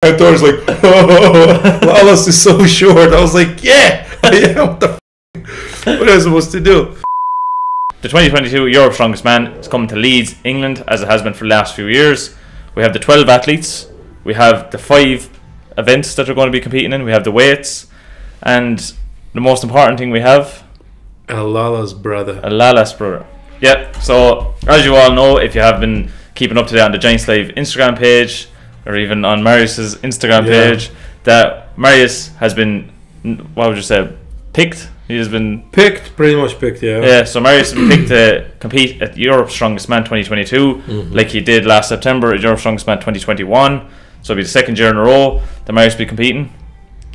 I thought it was like, oh, Lalas is so short. I was like, yeah, yeah. What the? F- what am I supposed to do? The 2022 Europe Strongest Man is coming to Leeds, England, as it has been for the last few years. We have the 12 athletes, we have the five events that are going to be competing in, we have the weights, and the most important thing we have Lalas brother. a Lalas brother. Yep, so as you all know, if you have been keeping up to date on the Giants Live Instagram page, or even on Marius's Instagram Yeah. page, that Marius has been, what would you say, picked? He has been Picked, pretty much picked, yeah. yeah, so Marius picked to compete at Europe's Strongest Man 2022, mm-hmm. like he did last September at Europe's Strongest Man 2021. So it'll be the second year in a row that Marius will be competing.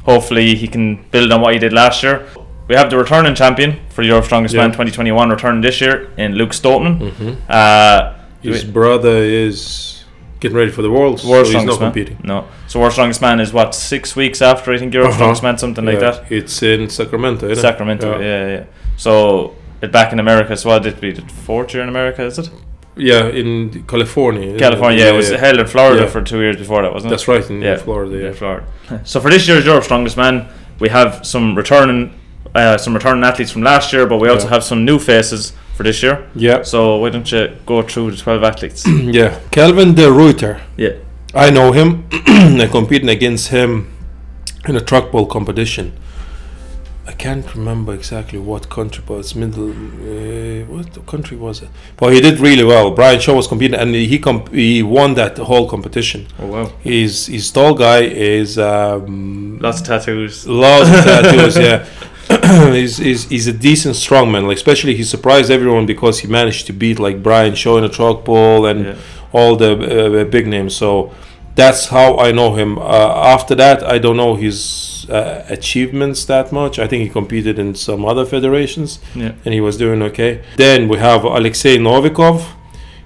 Hopefully, he can build on what he did last year. We have the returning champion for Europe's Strongest Man 2021 returning this year in Luke Stoltman. Mm-hmm. Uh, His brother is getting ready for the Worlds, World so he's not Strongest Man. competing. No. So World's Strongest Man is what, six weeks after, I think, Europe's Uh-huh. Strongest Man, something like that? It's in Sacramento, isn't Sacramento, it? yeah, yeah. So, it back in America, so what, did it'd be the fourth year in America, is it? Yeah, in California. California, it? yeah, it was held in Florida Yeah. for two years before that, wasn't it? That's right, in Yeah. Florida, yeah. Yeah, Florida. So for this year's Europe's Strongest Man, we have some returning, uh, some returning athletes from last year, but we also Yeah. have some new faces for this year. Yeah, So why don't you go through the twelve athletes? yeah. Kelvin de Ruiter. yeah, I know him. I'm competing against him in a truck ball competition. I can't remember exactly what country, but it's middle. Uh, what country was it? But he did really well. Brian Shaw was competing, and he comp- he won that whole competition. oh wow, He's he's tall guy. Is um, lots of tattoos. Lots of tattoos, yeah. He's, he's, he's a decent strongman. Like especially he surprised everyone because he managed to beat like Brian Shaw in a truck ball and Yeah. all the uh, big names. So that's how I know him. Uh, after that, I don't know his uh, achievements that much. I think he competed in some other federations Yeah, and he was doing okay. Then we have Alexei Novikov.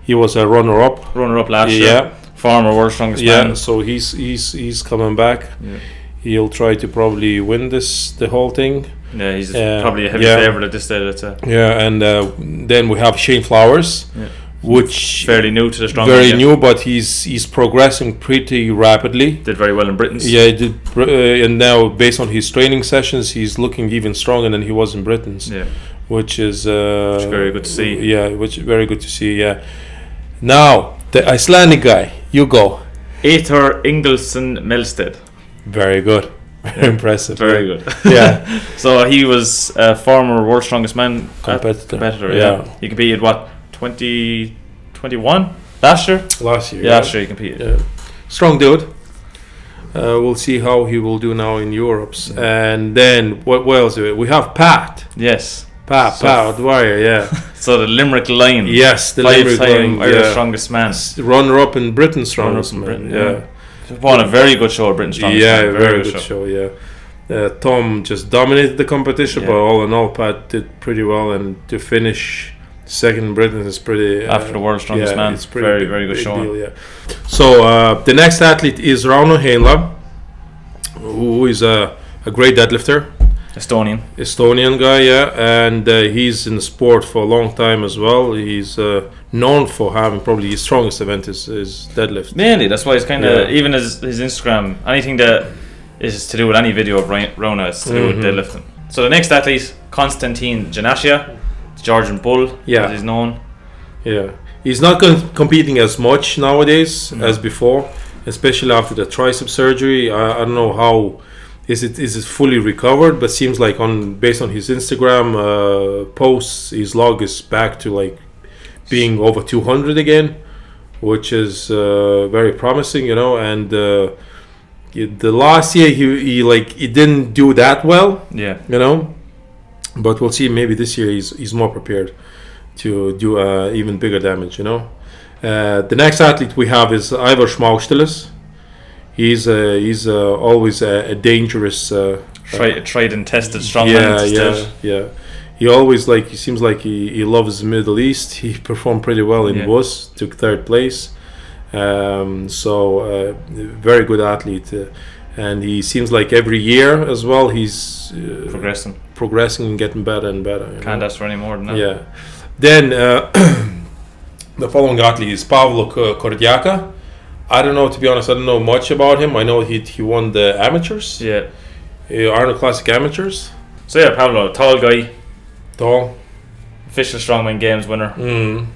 He was a runner-up. runner up last year. Yeah, Former World Strongest yeah. Man. So he's he's he's coming back. Yeah. He'll try to probably win this the whole thing. Yeah, he's Uh, probably a heavy yeah. favorite at this stage. I'd say. Yeah, and uh, then we have Shane Flowers, Yeah. which Fairly new to the strong. very new, but he's he's progressing pretty rapidly. Did very well in Britain. Yeah, he did, uh, and now based on his training sessions, he's looking even stronger than he was in Britain's, Yeah. which is uh, Which very good to see. Yeah, which very good to see. Yeah. Now the Icelandic guy, you go. Eythor Ingolfsson Melsted. Very good, very impressive. Very yeah. good. Yeah, So he was a former World Strongest Man Competitor. competitor. Yeah. Yeah. He competed what 2021 last year. last year. Yeah, last year he competed. Yeah. Strong dude. Uh, we'll see how he will do now in Europe's. And then what, what else? do we we have Pat. Yes. Pat, So- Pat Dwyer, yeah. So the Limerick Lion. yes, the Limerick Five-time Lion, Irish yeah. Strongest Man. Runner up in Britain, strongest man. Britain, yeah. yeah. Won a very good show at Britain's Strongest Yeah, Man. very, good show. yeah. Uh, Tom just dominated the competition, Yeah. but all in all, Pat did pretty well. And to finish second in Britain is pretty. Uh, After the World's Strongest yeah, Man. it's pretty Very, big- very good show. deal, yeah. So uh, the next athlete is Rauno Heinla, who is a, a great deadlifter, Estonian. Estonian guy, yeah, and uh, he's in the sport for a long time as well. He's uh, known for having probably his strongest event is, is deadlift. Mainly, that's why he's kind of Yeah. even his his Instagram. Anything that is to do with any video of Rauno is to do Mhm. with deadlifting. So the next athlete, Konstantin Janashia, the Georgian Bull, Yeah. as he's known. Yeah, he's not con- competing as much nowadays No. as before, especially after the tricep surgery. I, I don't know how is it is it fully recovered, but seems like on based on his Instagram uh, posts, his log is back to like being over 200 again, which is uh, very promising, you know. And uh, the last year he, he like he didn't do that well, Yeah. you know. But we'll see. Maybe this year he's he's more prepared to do uh, even bigger damage. You know. Uh, the next athlete we have is Aivars Smaukstelis. He's uh, he's uh, always a, a dangerous. Uh, Tried, tried and tested strongman. yeah, yeah, yeah. He always like he seems like he, he loves the Middle East. He performed pretty well in Yeah. WUS, took third place. Um, so uh, very good athlete, uh, and he seems like every year as well he's uh, Progressing. progressing and getting better and better. Can't know? ask for any more than that. Yeah. Then uh, the following athlete is Pavlo Kordiyaka. I don't know to be honest. I don't know much about him. I know he he won the amateurs, Yeah. uh, Arnold Classic amateurs. So yeah, Pavlo, tall guy, Tall. official strongman games winner. Mm.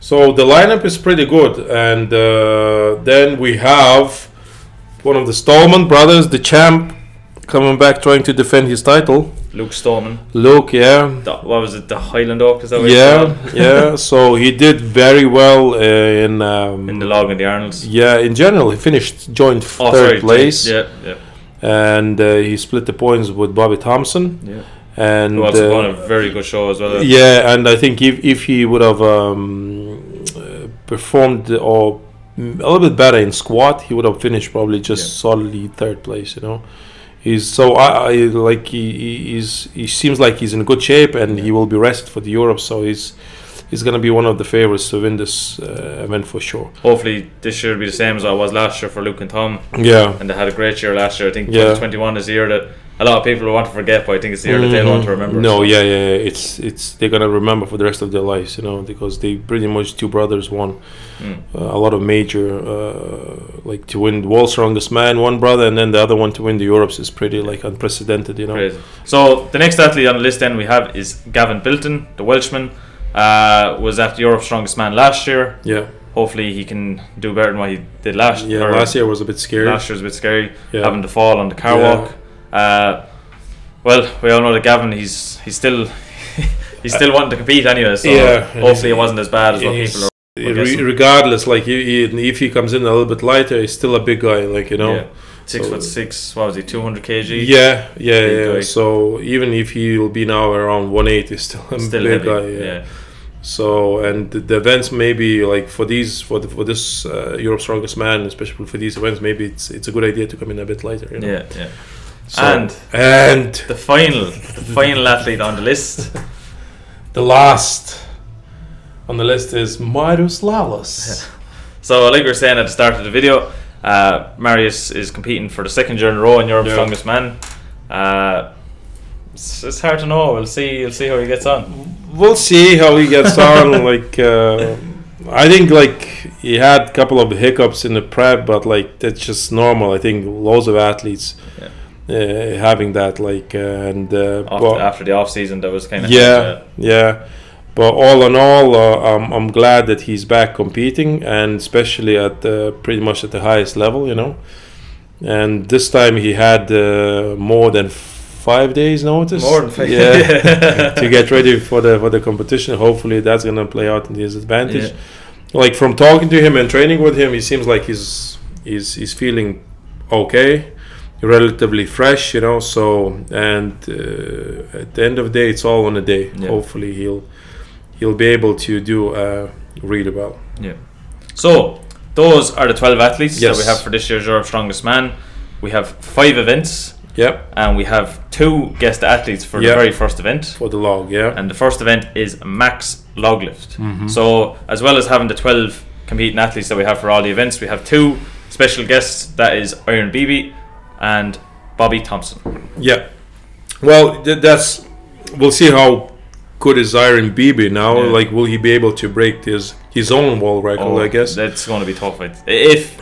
So the lineup is pretty good, and uh, then we have one of the Stoltman brothers, the champ, coming back trying to defend his title. Luke Stoltman. Luke, yeah, The, what was it? The Highland Oak? Is that what yeah, yeah. So he did very well uh, in. Um, In the log and the Arnolds. yeah, in general, he finished joint Oh, third sorry, place, Yeah, yeah, and uh, he split the points with Bobby Thompson. yeah. And Who also uh, won a very good show as well. Yeah, and I think if if he would have um, performed or mm, a little bit better in squat, he would have finished probably just Yeah. solidly third place. You know, he's so I, I like he, he he's he seems like he's in good shape and he will be rested for the Europe. So he's he's gonna be one of the favorites to win this uh, event for sure. Hopefully this year will be the same as it was last year for Luke and Tom. Yeah. And they had a great year last year. I think Yeah. 2021 is the year that a lot of people want to forget, but I think it's the that they'll want to remember. No, yeah, yeah, yeah. It's it's they're gonna remember for the rest of their lives, you know, because they pretty much two brothers won mm, uh, a lot of major uh, like to win world strongest man one brother and then the other one to win the Europes is pretty like unprecedented you know Crazy. So the next athlete on the list then we have is Gavin Bilton, the Welshman. Uh, was at Europe's Strongest Man last year. yeah Hopefully he can do better than what he did last yeah last year was a bit scary Last year was a bit scary, yeah having to fall on the car Yeah. walk. Uh, well, we all know that Gavin, he's he's still he's still wanting to compete anyway. So Yeah, hopefully it wasn't as bad as what people are. Re- regardless like he, he, if he comes in a little bit lighter he's still a big guy like you know Yeah. Six So- foot six. What was he? Two hundred kg. yeah yeah Big yeah guy. so even if he'll be now around 180 he's still a Still big heavy. guy yeah. yeah. So and the, the events maybe like for these for the, for this uh, Europe's strongest man, especially for these events, maybe it's it's a good idea to come in a bit later. You know? Yeah, yeah. So- And and the final, the final athlete on the list. the last on the list is Marius Lalas. So, like we were saying at the start of the video, uh, Marius is competing for the second year in a row in Europe's Yeah. Strongest Man. Uh, it's, it's hard to know. We'll see. We'll see how he gets on. We'll see how he gets on. like uh, I think like he had a couple of hiccups in the prep, but like that's just normal. I think loads of athletes uh, having that like uh, and uh, After, but- after the off season, that was kind of yeah, yeah. But all in all, uh, I'm, I'm glad that he's back competing, and especially at uh, pretty much at the highest level, you know. And this time he had uh, more than five days notice. More than five. yeah, to get ready for the for the competition. Hopefully, that's gonna play out in his advantage. Like from talking to him and training with him, he seems like he's he's he's feeling okay, relatively fresh, you know. So and uh, at the end of the day, it's all on a day. Yeah. Hopefully, he'll he'll be able to do uh, really well. Yeah. So those are the twelve athletes Yes. that we have for this year's Europe's Strongest Man. We have five events, Yep, and we have two guest athletes for Yeah. the very first event. for the log. Yeah, And the first event is max log lift. Mhm. So, as well as having the 12 competing athletes that we have for all the events, we have two special guests that is Iron Biby and Bobby Thompson. yeah. Well, that's we'll see how good is Iron Biby now. Yeah. Like, will he be able to break his his own wall record? Oh, I guess. That's going to be tough. If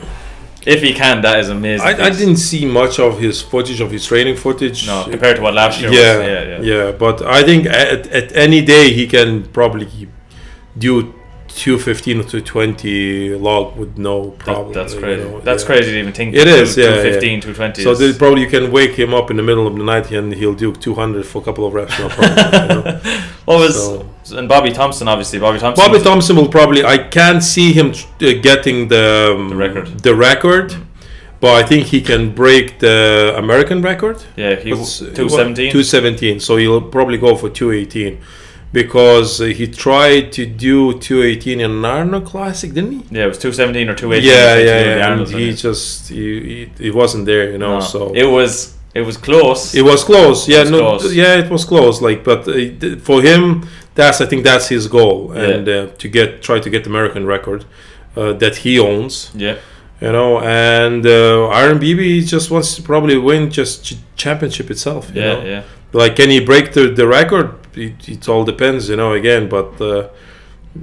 if he can, that is amazing. I, I didn't see much of his footage of his training footage. No, compared to what last year yeah, was. Yeah, yeah. yeah. But I think at, at any day he can probably do 215 or 220 log with no That- problem. that's you crazy. know, that's yeah. crazy to even think. It is, two- yeah, 215, 220. So is- probably you can wake him up in the middle of the night and he'll do 200 for a couple of reps. No problem. you know? what was So- and Bobby Thompson? Obviously, Bobby Thompson. Bobby Thompson will probably. I can't see him uh, getting the um, The record. The record. But I think he can break the American record. Yeah, he uh, 217. 217. So he'll probably go for 218 because uh, he tried to do 218 in Arnold Classic, didn't he? Yeah, it was 217 or 218. yeah, yeah, yeah. And he just he, he, he wasn't there, you know. No, So it was it was close. it was close. Yeah, was no, close. yeah, it was close. Like, but uh, for him, that's I think that's his goal, Yeah. and uh, to get try to get the American record uh, that he owns. yeah, You know, and uh, Iron Biby just wants to probably win just ch- championship itself. You yeah, know? yeah. Like can he break the, the record it, it all depends you know again but uh,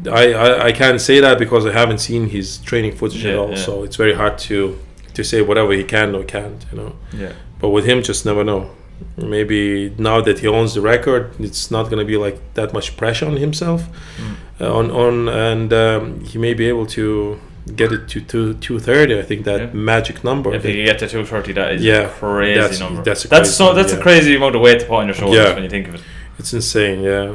I, I I can't say that because I haven't seen his training footage at all. yeah. So it's very hard to to say whatever he can or can't. You know. Yeah. But with him, just never know. Maybe now that he owns the record, it's not going to be like that much pressure on himself. Mm. Uh, on on and um, he may be able to get it to two two thirty. I think that Yeah. magic number. If he can get to 230, that is Yeah, a crazy that's- number. that's a that's crazy so that's a crazy amount of weight to put on your shoulders Yeah. when you think of it. it's insane. Yeah.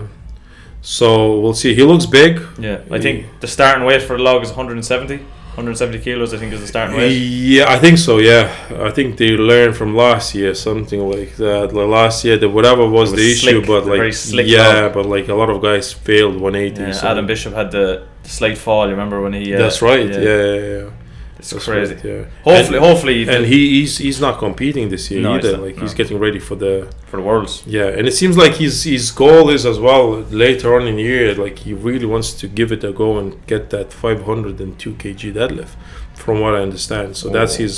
So we'll see. He looks big. Yeah, I think the starting weight for the log is 170. 170 kilos, I think, is the starting weight. Yeah, I think so. Yeah, I think they learned from last year something like that. Like last year, the whatever was, was the issue, but like very slick yeah, log. but like a lot of guys failed 180. Yeah, so Adam Bishop had the, the slight fall. You remember when he? Uh, That's right. Yeah, yeah, yeah. it's That's crazy. right, yeah. Hopefully, And- hopefully, and he, he's he's not competing this year No, he's either. not, like no. he's getting ready for the for the worlds. yeah, and it seems like his his goal is as well later on in the year. Like he really wants to give it a go and get that 502 kg deadlift, from what I understand. So that's Oh. his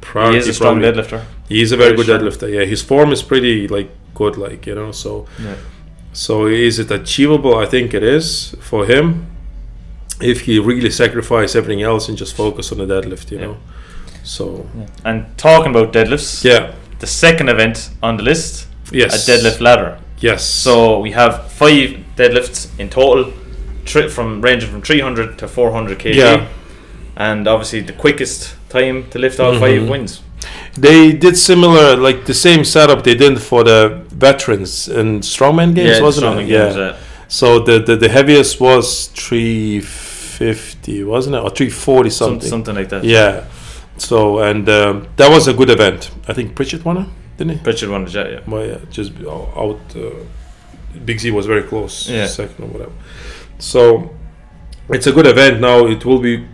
priority. He is a strong probably. deadlifter. He is a very, good strong. deadlifter. Yeah, his form is pretty like good. Like you know, so Yeah. so is it achievable? I think it is for him. If he really sacrifice everything else and just focus on the deadlift, you Yeah. know. So And talking about deadlifts, yeah, the second event on the list, yes, a deadlift ladder. Yes. So we have five deadlifts in total, tri- from ranging from 300 to 400 kg. Yeah. And obviously, the quickest time to lift all five Mhm. wins. They did similar, like the same setup they did for the veterans and strongman games, wasn't strongman it? games, yeah. So the, the the heaviest was three fifty, wasn't it, or three forty some- something? something like that. Yeah. So and um, that was a good event. I think Pritchett won it, didn't he? Pritchard won the jet, yeah. Well, yeah, just out. Uh, Big Z was very close, Yeah. second or whatever. So it's a good event. Now it will be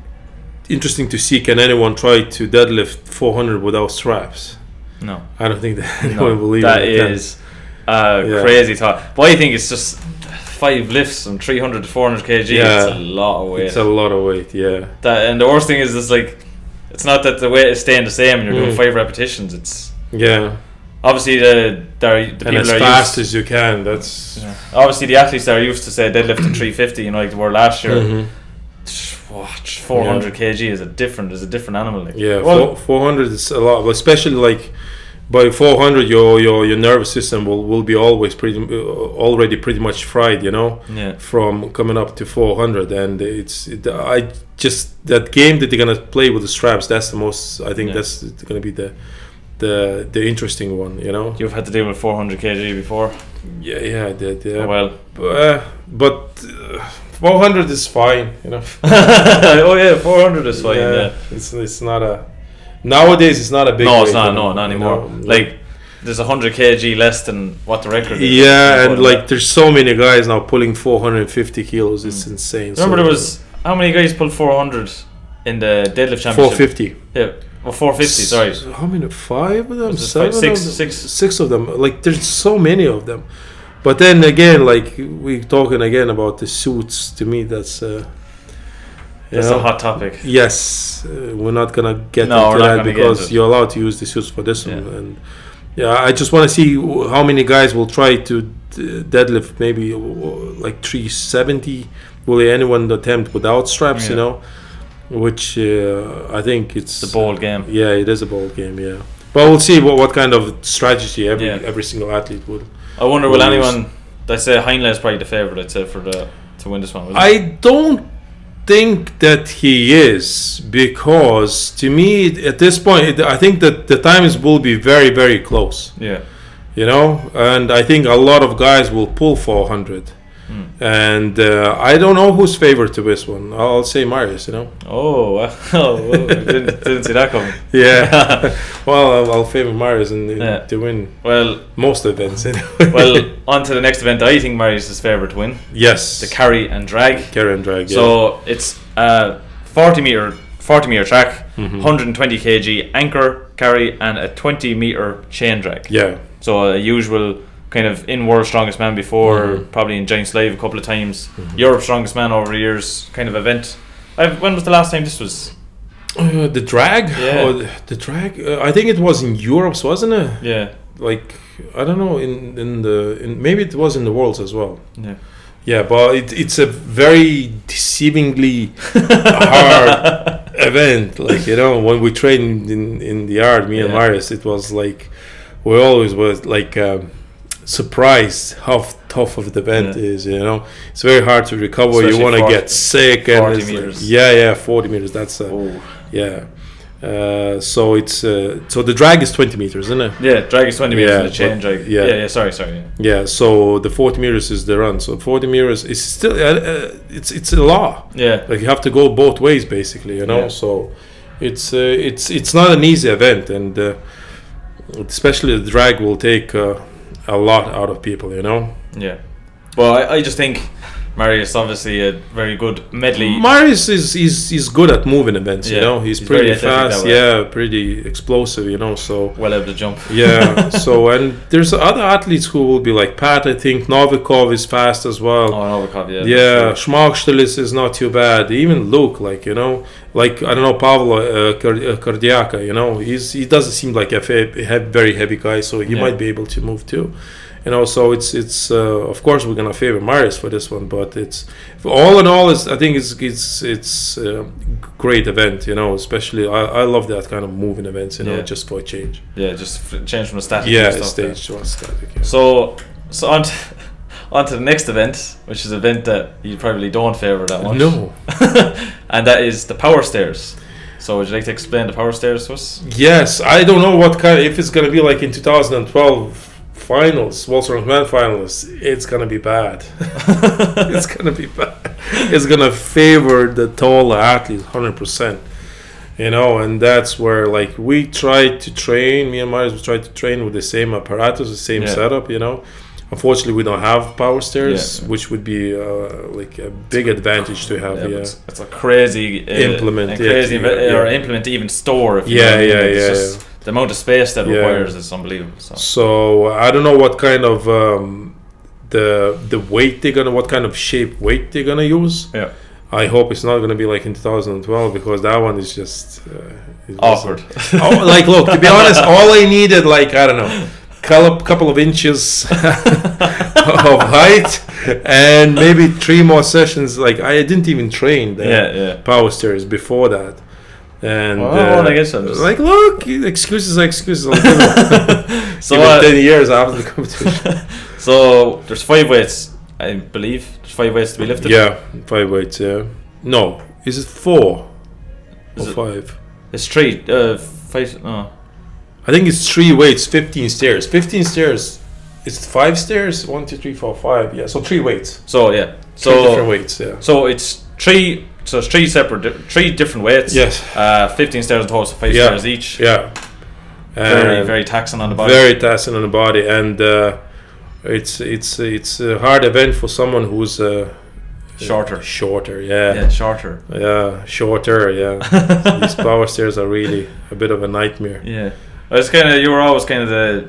interesting to see can anyone try to deadlift 400 without straps. No. I don't think that no anyone believes that they can. is a Yeah. crazy thought. But I think it's just five lifts from 300 to 400 kg. Yeah. It's a lot of weight. It's a lot of weight. Yeah. that, and the worst thing is, it's like, it's not that the weight is staying the same and you're doing Mm. five repetitions. It's Yeah. obviously the, the, the and people as are fast used, as you can. That's. Yeah. Obviously, the athletes that are used to say deadlifting 350, you know, like they were last year. Mhm. What 400 kg is a different is a different animal. Like. Yeah, Well, 400 is a lot, especially like by 400, your your your nervous system will, will be always pretty uh, already pretty much fried, you know, yeah, from coming up to 400, and it's it, I just that game that they're gonna play with the straps. That's the most. I think Yeah. that's gonna be the the the interesting one, you know. you've had to deal with 400 kg before. Yeah, yeah, the, the, Oh, well, uh, but uh, 400 is fine, you know. oh yeah, 400 is fine. Yeah. it's it's not a nowadays it's not a big. no, it's not. No, not anymore. know. Like there's 100 kg less than what the record is. Yeah, and like there's so many guys now pulling 450 kilos. It's insane. remember So, there was how many guys pulled 400 in the deadlift championship? 450. Yeah, well, 450. Sorry. How many? Five of them? Seven? five? Six- of them? six? Six of them. Like there's so many of them. But then again, like we're talking again about the suits. To me, that's. Uh, you know, a hot topic. Yes, uh, we're not gonna get No, into that because into you're allowed to use the suits for this one, Yeah. and yeah, I just want to see w- how many guys will try to d- deadlift maybe uh, like 370. Will anyone attempt without straps? You know, which uh, I think it's a bold game. Yeah, it is a bold game. Yeah, but we'll see what, what kind of strategy every Yeah. every single athlete would. I wonder will there's- anyone? I say Heinla is probably the favorite. I'd say for the to win this one. I don't think that he is because to me at this point I think that the times will be very very close yeah. you know and I think a lot of guys will pull 400 And uh, I don't know who's favored to this one I'll say Marius you know Oh, wow. oh didn't, didn't see that coming. yeah well I'll, I'll favor Marius in, in- Yeah. to win Well, most events anyway. well, on to the next event. I think Marius is favourite to win yes the carry and drag. carry and drag yeah. So it's a 40 meter 40 meter track, Mhm. 120 kg anchor carry, and a 20 meter chain drag. yeah So a usual kind of in world strongest man before, Mhm. probably in Giants Live a couple of times. Mhm. Europe strongest man over the years kind of event. I've, when was the last time this was? uh, the drag Yeah. oh, the, the drag uh, I think it was in Europe wasn't it Yeah, like I don't know in in the in maybe it was in the worlds as well. yeah. Yeah, but it, it's a very deceivingly hard event. Like you know, when we trained in in the yard, me and Yeah. Marius, it was like we always was like um, surprised how tough of the event Yeah. is. You know, it's very hard to recover. Especially you want to get sick and 40 like- yeah, yeah, forty meters. That's uh, Oh. yeah. Uh, so it's uh, so the drag is twenty meters, isn't it? Yeah, drag is 20 meters Yeah, and the chain drag. yeah. Yeah. yeah, sorry, sorry. Yeah. Yeah. So the forty meters is the run. So forty meters is still uh, uh, it's it's a law. Yeah. Like you have to go both ways, basically. You know. Yeah. So it's uh, it's it's not an easy event, and uh, especially the drag will take uh, a lot out of people. You know. Yeah. Well, I, I just think Marius obviously a very good medley. Marius is is is good at moving events. You know, he's, he's pretty fast. Yeah, pretty explosive. You know, so. well able to jump. Yeah. so and there's other athletes who will be like Pat. I think Novikov is fast as well. Oh, Novikov, yeah. Yeah, Smaukstelis is not too bad. Even Luke, like you know, like I don't know, Pavlo uh, uh, Kordiyaka, you know, he's he doesn't seem like a very heavy guy, so he Yeah. might be able to move too. You know, so it's it's uh, of course we're gonna favor Marius for this one, but it's all in all, it's I think it's it's it's a great event. You know, especially I, I love that kind of moving events. You know, Yeah. just for a change. Yeah, just f- change from a static Yeah, to stage to a static. Yeah. So, so on to, on to the next event, which is an event that you probably don't favour that much. no. and that is the power stairs. So, would you like to explain the power stairs to us? Yes, I don't know what kind. If it's gonna be like in 2012 finals, World Strongman finals, it's gonna be bad. it's gonna be bad. It's gonna favor the taller athletes 100. percent You know, and that's where like we tried to train. Me and Marius we tried to train with the same apparatus, the same Yeah. setup. You know. Unfortunately, we don't have power stairs, Yeah. which would be uh, like a big advantage to have. Yeah, Yeah, It's, it's a crazy uh, Implement, and yeah, crazy yeah, or implement to even store. If you know Yeah, what I mean. yeah, yeah, The amount of space that Yeah. requires is unbelievable. So. So I don't know what kind of um, the the weight they're gonna, what kind of shape weight they're gonna use. Yeah. I hope it's not gonna be like in 2012 because that one is just uh, Awkward. oh, like, look, to be honest, all I needed, like, I don't know, couple couple of inches of height and maybe three more sessions. Like, I didn't even train the yeah, yeah. power stairs before that. And Well, uh, I guess I'm just- like, look, excuses, are excuses. So, even uh, 10 years after the competition. so there's five weights, I believe. There's five weights to be lifted. yeah, five weights, yeah. No, is it four Is or it- five? It's three. Uh, five. No. I think it's three weights, 15 stairs. 15 stairs. It's five stairs? One, two, three, four, five. Yeah, so three weights. So yeah. Three different weights, yeah. So it's three. So it's three separate, di- three different weights. Yes. Uh, fifteen stairs and total, five Yeah. stairs each. Yeah. Very, And very taxing on the body. very taxing on the body, and uh, it's it's it's a hard event for someone who's uh, Shorter. Shorter, yeah, yeah, shorter. yeah, shorter, yeah. These power stairs are really a bit of a nightmare. Yeah. It's kind of you were always kind of the,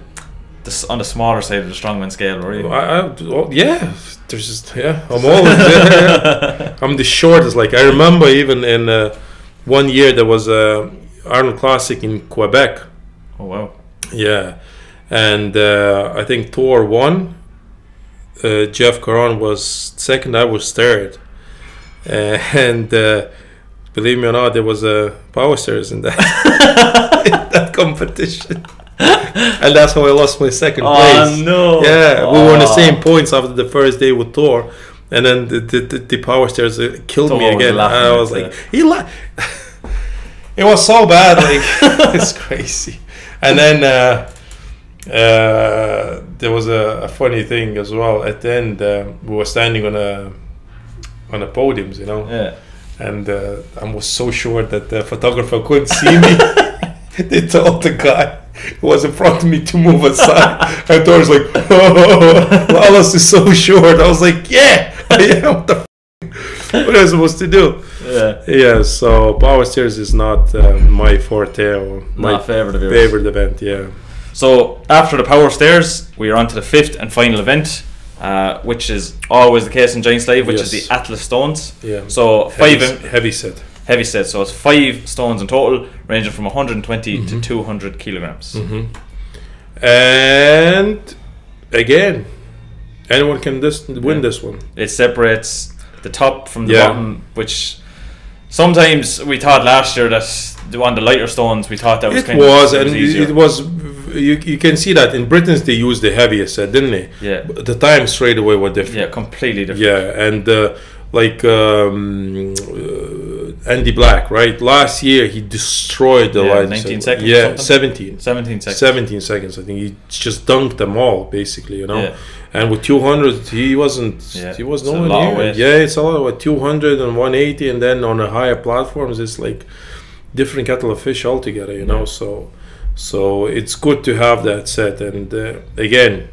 the on the smaller side of the strongman scale, were you? I, I, oh, yeah, there's just yeah. I'm always yeah, I'm the shortest. Like I remember even in uh, one year there was a Arnold Classic in Quebec. Oh wow. Yeah, and uh, I think Thor won. Uh, JF Caron was second. I was third, uh, and uh, believe me or not, there was a power stairs in that in that competition, and that's how I lost my second Oh place. no. Yeah, we were on the Oh. same points after the first day with Thor, and then the the, the, the power stairs uh, killed me Thor was again. And I was like, he la- It was so bad, like it's crazy. And then uh, uh, there was a, a funny thing as well. At the end, uh, we were standing on a on a podiums, you know, Yeah. and uh, I was so short that the photographer couldn't see me. they told the guy who was in front of me to move aside. and Thor's like, oh, Lalas is so short. I was like, yeah, yeah, what the f- what am I supposed to do? Yeah. Yeah, so power stairs is not uh, my forte or my My favorite of yours. favorite event. Yeah, So after the power stairs, we are on to the fifth and final event, uh, which is always the case in Giants Live, which is the Atlas Stones. yeah. So heavy, five in, heavy set. Heavy set. So it's five stones in total, ranging from 120 Mm-hmm. to 200 kilograms. And again, Anyone can this win Yeah. this one. It separates the top from the Yeah. bottom, which sometimes we thought last year that the- on the lighter stones we thought that was It kind was, of and easier. it was. You, you can see that in Britain they used the heaviest set, didn't they? yeah, But the times straight away were different. yeah, completely different. Yeah, and uh, like um, uh, Andy Black, right? Last year he destroyed the Yeah, line. 19 seconds Yeah, 17. Seventeen seconds. 17 seconds. I think he just dunked them all, basically. You know. Yeah. And with 200, he wasn't. Yeah, He was it's a nowhere lot of near. weight. Yeah, it's a lot. With 200 and 180, and then on the higher platforms, it's like different kettle of fish altogether. You know. Yeah. So, so it's good to have that set. And uh, again,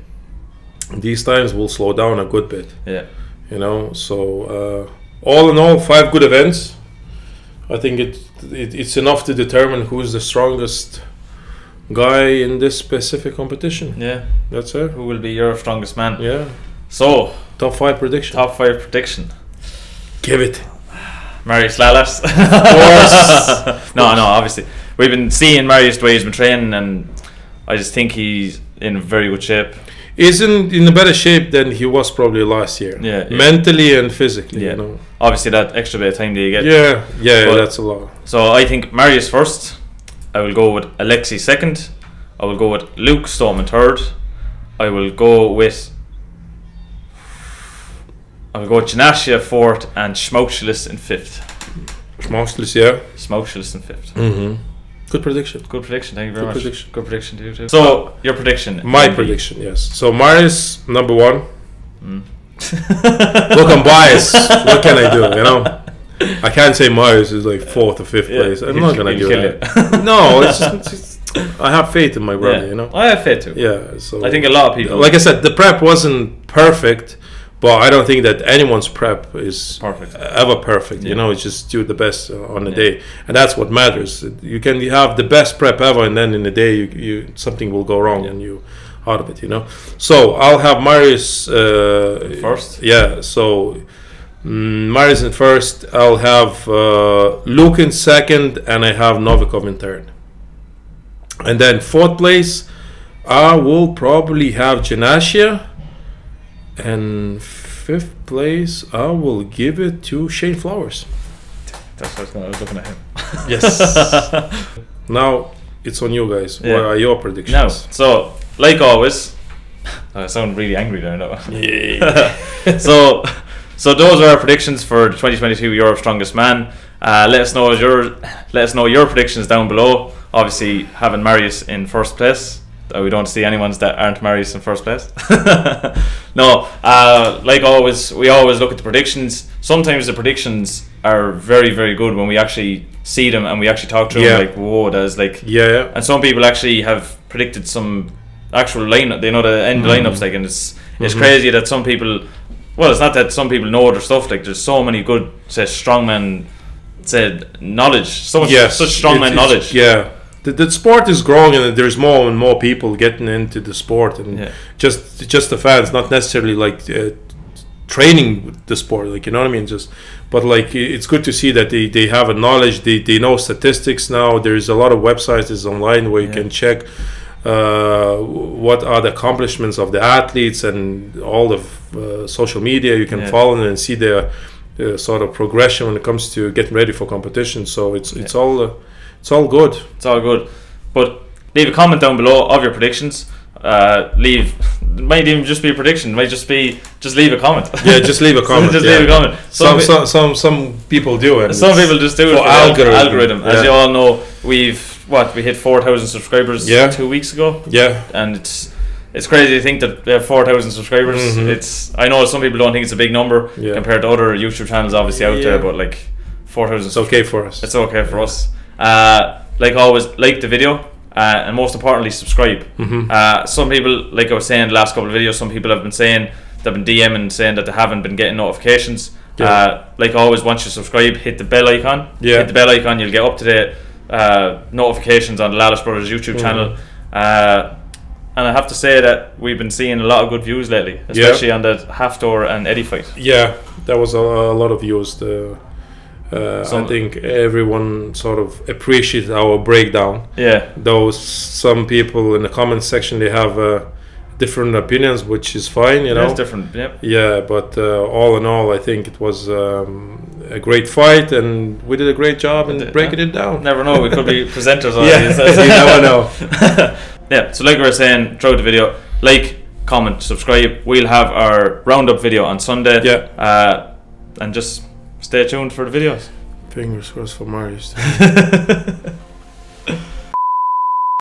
these times will slow down a good bit. Yeah, You know. So uh, all in all, five good events. I think it, it it's enough to determine who's the strongest guy in this specific competition. yeah. That's it. Who will be your strongest man? Yeah. So, Top five prediction. top five prediction. Give it. Marius Lalas. course. no, no, obviously. We've been seeing Marius the way he's been training, and I just think he's in very good shape. Isn't in a better shape than he was probably last year. Yeah, yeah. Mentally and physically, Yeah. you know. Obviously, that extra bit of time that you get. Yeah, yeah, But- that's a lot. So I think Marius first. I will go with Alexi second. I will go with Luke Stoltman third. I will go with. I will go with Janashia fourth and Schmauchelis in fifth. Schmauschlis, yeah. Schmauchelis in fifth. Mm-hmm. Good prediction. Good prediction. Thank you very Good much. prediction. Good prediction to you too. So your prediction? My MV. prediction, yes. So Marius number one. Mm. Look, I'm biased. what can I do? You know, I can't say Marius is like fourth or fifth Yeah, place. I'm he'll- not gonna he'll do kill that. no, it's just, it's just- I have faith in my brother. Yeah. You know. I have faith too. Yeah. So I think a lot of people like I said, the prep wasn't perfect, but I don't think that anyone's prep is Perfect. ever perfect. Yeah. You know, it's just do the best on the Yeah. day, and that's what matters. You can have the best prep ever, and then in the day, you, you something will go wrong, Yeah. and you out of it. You know. So I'll have Marius uh, First? Yeah. So. Mm, Marius in first. I'll have uh, Luke in second, and I have Novikov in third. And then fourth place, I will probably have Janashia. And fifth place, I will give it to Shane Flowers. That's what I was, gonna, I was looking at him. Yes. now it's on you guys. Yeah. What are your predictions? Now, so like always, I sound really angry there now. Yeah. so, so those are our predictions for the 2022 Europe Strongest Man. Uh, let us know your let us know your predictions down below. Obviously, having Marius in first place. We don't see anyone's that aren't Marius in first place. no, uh, like always, we always look at the predictions. Sometimes the predictions are very, very good when we actually see them and we actually talk through Yeah. them. Like, whoa, that is like yeah, yeah. and some people actually have predicted some actual lineup. They know the end lineups, like, and it's it's Mhm. crazy that some people. Well, it's not that some people know their stuff. Like, there's so many good, say, strongman, said knowledge. So much, Yes, such strongman knowledge. Yeah, the, the sport is growing, and there's more and more people getting into the sport, and Yeah. just just the fans, not necessarily like uh, training the sport, like you know what I mean. Just, but like it's good to see that they, they have a knowledge. They they know statistics now. There's a lot of websites is online where you Yeah. can check. Uh, what are the accomplishments of the athletes and all the uh, social media you can Yeah. follow them and see their uh, sort of progression when it comes to getting ready for competition so it's it's all uh, it's all good It's all good. But leave a comment down below of your predictions. Uh, leave. It might even just be a prediction. It might just be just leave a comment. yeah just leave a comment just yeah. leave a comment. some, pe- some some some people do it. Some people just do it for for algorithm. algorithm, algorithm. As yeah. you all know, we've what we hit four thousand subscribers Yeah. two weeks ago, yeah and it's it's crazy to think that we have four thousand subscribers. Mhm. It's I know some people don't think it's a big number Yeah. compared to other YouTube channels obviously out there, but like four thousand. it's okay for us It's okay for us. Uh, like always, like the video, uh, and most importantly, subscribe. Mhm. Uh, some people, like I was saying in the last couple of videos, some people have been saying they've been DMing saying that they haven't been getting notifications. Yeah. Uh, like always, once you subscribe, hit the bell icon. Yeah. Hit the bell icon, you'll get up to date uh, notifications on the Lalas Brothers YouTube Mhm. channel. And I have to say that we've been seeing a lot of good views lately, especially on the Hafthor and Eddie fight. yeah there was a, a lot of views the uh, I think everyone sort of appreciated our breakdown Yeah, though some people in the comment section they have uh, different opinions, which is fine, you know. Different. Yep. Yeah, but uh, all in all, I think it was um, a great fight, and we did a great job in breaking yeah. it down. Never know. We could be presenters on yeah, these. you never know. yeah. So like we were saying throughout the video, like, comment, subscribe. We'll have our roundup video on Sunday. Yeah. Uh, and just stay tuned for the videos. Fingers crossed for Marius.